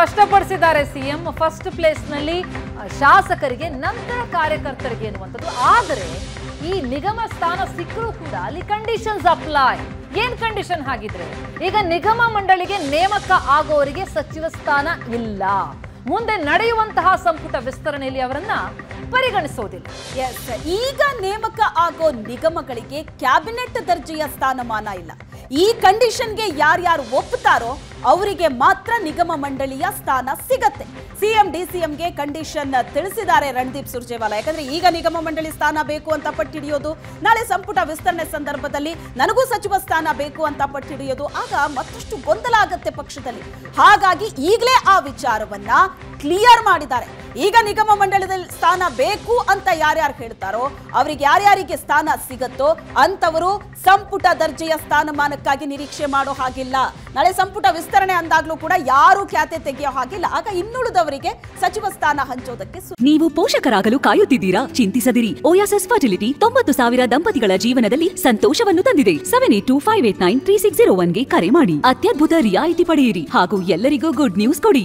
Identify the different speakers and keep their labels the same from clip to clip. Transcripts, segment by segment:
Speaker 1: ಸ್ಪಷ್ಟಪಡಿಸಿದ್ದಾರೆ CM. First ಪ್ಲೇಸ್ನಲ್ಲಿ ಆ, ಶಾಸಕರಿಗೆ ನಂತರ ಕಾರ್ಯಕರ್ತರಿಗೆ ಎನ್ನುವಂಥದ್ದು. ಆದರೆ ಈ ನಿಗಮ ಸ್ಥಾನ ಸಿಕ್ಕರೂ ಕೂಡ ಅಲ್ಲಿ ಕಂಡೀಷನ್ಸ್ ಅಪ್ಲೈ ಏನ್ ಕಂಡೀಷನ್ ಹಾಗಿದ್ರೆ ಈಗ ನಿಗಮ ಮಂಡಳಿಗೆ ನೇಮಕ ಆಗೋವರಿಗೆ ಸಚಿವ ಸ್ಥಾನ ಇಲ್ಲ. ಮುಂದೆ ನಡೆಯುವಂತಹ ಸಂಪುಟ ವಿಸ್ತರಣೆಯಲ್ಲಿ ಅವರನ್ನ ಪರಿಗಣಿಸೋದಿಲ್ಲ.
Speaker 2: ಎಸ್ ಈಗ ನೇಮಕ ಆಗೋ ನಿಗಮಗಳಿಗೆ ಕ್ಯಾಬಿನೆಟ್ ದರ್ಜೆಯ ಸ್ಥಾನಮಾನ ಇಲ್ಲ. ಈ ಕಂಡೀಷನ್ಗೆ ಯಾರ್ಯಾರು ಒಪ್ಪುತ್ತಾರೋ ಅವರಿಗೆ ಮಾತ್ರ ನಿಗಮ ಮಂಡಳಿಯ ಸ್ಥಾನ ಸಿಗತ್ತೆ. ಸಿಎಂ, ಡಿಸಿಎಂಗೆ ಕಂಡೀಷನ್ ತಿಳಿಸಿದ್ದಾರೆ ರಣದೀಪ್ ಸುರ್ಜೇವಾಲಾ. ಯಾಕಂದ್ರೆ ಈಗ ನಿಗಮ ಮಂಡಳಿ ಸ್ಥಾನ ಬೇಕು ಅಂತ ಪಟ್ಟಿಡಿಯೋದು ನಾಳೆ ಸಂಪುಟ ವಿಸ್ತರಣೆ ಸಂದರ್ಭದಲ್ಲಿ ನನಗೂ ಸಚಿವ ಸ್ಥಾನ ಬೇಕು ಅಂತ ಪಟ್ಟಿಡಿಯೋದು ಆಗ ಮತ್ತಷ್ಟು ಗೊಂದಲ ಆಗತ್ತೆ ಪಕ್ಷದಲ್ಲಿ. ಹಾಗಾಗಿ ಈಗಲೇ ಆ ವಿಚಾರವನ್ನ ಕ್ಲಿಯರ್ ಮಾಡಿದ್ದಾರೆ. ಈಗ ನಿಗಮ ಮಂಡಳದಲ್ಲಿ ಸ್ಥಾನ ಬೇಕು ಅಂತ ಯಾರ್ಯಾರು ಹೇಳ್ತಾರೋ ಅವರಿಗೆ ಯಾರ್ಯಾರಿಗೆ ಸ್ಥಾನ ಸಿಗತ್ತೋ ಅಂತವರು ಸಂಪುಟ ದರ್ಜೆಯ ಸ್ಥಾನಮಾನಕ್ಕಾಗಿ ನಿರೀಕ್ಷೆ ಮಾಡೋ ಹಾಗಿಲ್ಲ. ನಾಳೆ ಸಂಪುಟ ವಿಸ್ತರಣೆ ಅಂದಾಗ್ಲೂ ಕೂಡ ಯಾರು ಖ್ಯಾತೆ ತೆಗೆಯೋ ಹಾಗಿಲ್ಲ. ಆಗ ಇನ್ನುಳಿದವರಿಗೆ ಸಚಿವ ಸ್ಥಾನ ಹಂಚೋದಕ್ಕೆ
Speaker 3: ನೀವು ಪೋಷಕರಾಗಲು ಕಾಯುತ್ತಿದ್ದೀರಾ? ಚಿಂತಿಸದಿರಿ. ಓಯಾಸಸ್ ಫರ್ಟಿಲಿಟಿ ತೊಂಬತ್ತು ಸಾವಿರ ದಂಪತಿಗಳ ಜೀವನದಲ್ಲಿ ಸಂತೋಷವನ್ನು ತಂದಿದೆ. Seven eight two five eight nine three six zero ಒನ್ಗೆ ಕರೆ ಮಾಡಿ. ಅತ್ಯದ್ಭುತ ರಿಯಾಯಿತಿ ಪಡೆಯಿರಿ. ಹಾಗೂ ಎಲ್ಲರಿಗೂ ಗುಡ್ ನ್ಯೂಸ್ ಕೊಡಿ.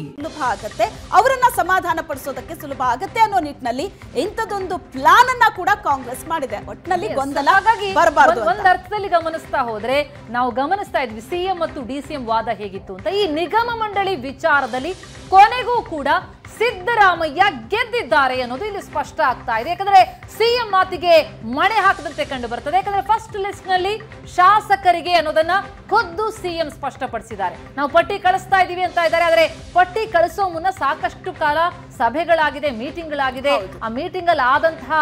Speaker 2: ಅವರನ್ನ ಸಮಾಧಾನ ಪಡಿಸೋದಕ್ಕೆ ಸುಲಭ ಆಗತ್ತೆ ಅನ್ನೋ ನಿಟ್ಟಿನಲ್ಲಿ ಇಂಥದೊಂದು ಪ್ಲಾನ್ ಅನ್ನ ಕೂಡ ಕಾಂಗ್ರೆಸ್ ಮಾಡಿದೆ. ಒಟ್ಟಿನಲ್ಲಿ ಗೊಂದಲ
Speaker 1: ಹಾಗಾಗಿ
Speaker 2: ಬರಬಾರದು
Speaker 1: ಒಂದು ಒಂದ್ ಅರ್ಥದಲ್ಲಿ ಗಮನಿಸ್ತಾ ಹೋದ್ರೆ ನಾವು ಗಮನಿಸ್ತಾ ಇದ್ವಿ ಸಿಎಂ ಮತ್ತು ಡಿಸಿಎಂ ವಾದ ಹೇಗಿತ್ತು ಅಂತ. ಈ ನಿಗಮ ಮಂಡಳಿ ವಿಚಾರದಲ್ಲಿ ಕೊನೆಗೂ ಕೂಡ ಸಿದ್ದರಾಮಯ್ಯ ಗೆದ್ದಿದ್ದಾರೆ ಅನ್ನೋದು ಇಲ್ಲಿ ಸ್ಪಷ್ಟ ಆಗ್ತಾ ಇದೆ. ಯಾಕಂದ್ರೆ ಸಿಎಂ ಮಾತಿಗೆ ಮಣೆ ಹಾಕದಂತೆ ಕಂಡು ಬರ್ತದೆ. ಯಾಕಂದ್ರೆ ಫಸ್ಟ್ ಲಿಸ್ಟ್ನಲ್ಲಿ ಶಾಸಕರಿಗೆ ಅನ್ನೋದನ್ನ ಖುದ್ದು ಸಿಎಂ ಸ್ಪಷ್ಟಪಡಿಸಿದ್ದಾರೆ. ನಾವು ಪಟ್ಟಿ ಕಳಿಸ್ತಾ ಇದೀವಿ ಅಂತ ಇದ್ದಾರೆ. ಆದ್ರೆ ಪಟ್ಟಿ ಕಳಿಸೋ ಮುನ್ನ ಸಾಕಷ್ಟು ಕಾಲ ಸಭೆಗಳಾಗಿದೆ ಮೀಟಿಂಗ್ಗಳಾಗಿದೆ. ಆ ಮೀಟಿಂಗ್ ಅಲ್ಲಿ ಆದಂತಹ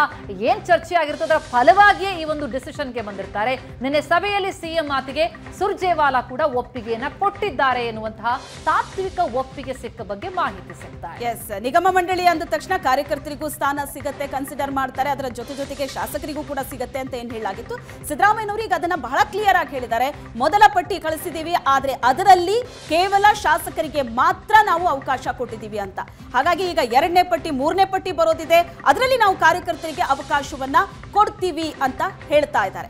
Speaker 1: ಏನ್ ಚರ್ಚೆ ಆಗಿರ್ತದೆ ಅದರ ಫಲವಾಗಿಯೇ ಈ ಒಂದು ಡಿಸಿಷನ್ಗೆ ಬಂದಿರ್ತಾರೆ. ನಿನ್ನೆ ಸಭೆಯಲ್ಲಿ ಸಿಎಂ ಮಾತಿಗೆ ಸುರ್ಜೇವಾಲಾ ಕೂಡ ಒಪ್ಪಿಗೆಯನ್ನ ಕೊಟ್ಟಿದ್ದಾರೆ ಎನ್ನುವಂತಹ ತಾತ್ವಿಕ ಒಪ್ಪಿಗೆ ಸಿಕ್ಕ ಬಗ್ಗೆ ಮಾಹಿತಿ ಸಿಗ್ತಾರೆ
Speaker 2: ಎಸ್ ನಿಗಮ ಮಂಡಳಿ ಅಂದ ತಕ್ಷಣ ಕಾರ್ಯಕರ್ತರಿಗೂ ಸ್ಥಾನ ಸಿಗತ್ತೆ ಕನ್ಸಿಡರ್ ಮಾಡ್ತಾರೆ. ಅದರ ಜೊತೆ ಜೊತೆಗೆ ಶಾಸಕರಿಗೂ ಕೂಡ ಸಿಗತ್ತೆ ಅಂತ ಏನ್ ಹೇಳಲಾಗಿತ್ತು. ಸಿದ್ದರಾಮಯ್ಯನವರು ಈಗ ಅದನ್ನ ಬಹಳ ಕ್ಲಿಯರ್ ಆಗಿ ಹೇಳಿದ್ದಾರೆ. ಮೊದಲ ಪಟ್ಟಿ ಕಳಿಸಿದೀವಿ ಆದ್ರೆ ಅದರಲ್ಲಿ ಕೇವಲ ಶಾಸಕರಿಗೆ ಮಾತ್ರ ನಾವು ಅವಕಾಶ ಕೊಟ್ಟಿದ್ದೀವಿ ಅಂತ. ಹಾಗಾಗಿ ಈಗ ಎರಡನೇ ಪಟ್ಟಿ, ಮೂರನೇ ಪಟ್ಟಿ ಬರೋದಿದೆ. ಅದರಲ್ಲಿ ನಾವು ಕಾರ್ಯಕರ್ತರಿಗೆ ಅವಕಾಶವನ್ನ ಕೊಡ್ತೀವಿ ಅಂತ ಹೇಳ್ತಾ ಇದ್ದಾರೆ.